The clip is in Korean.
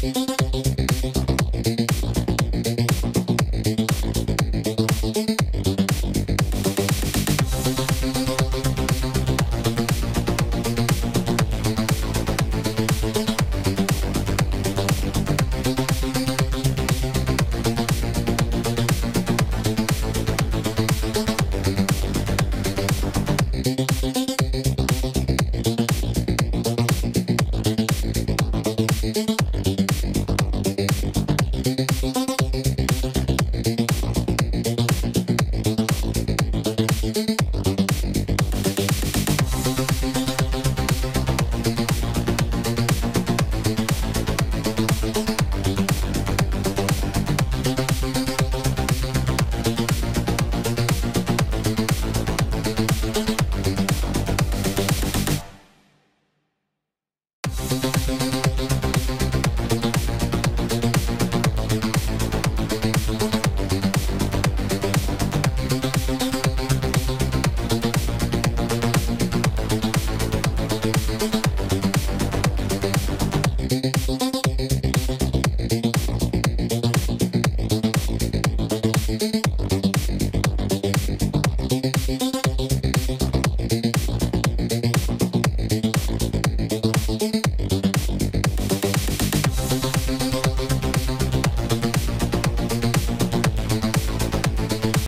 Thank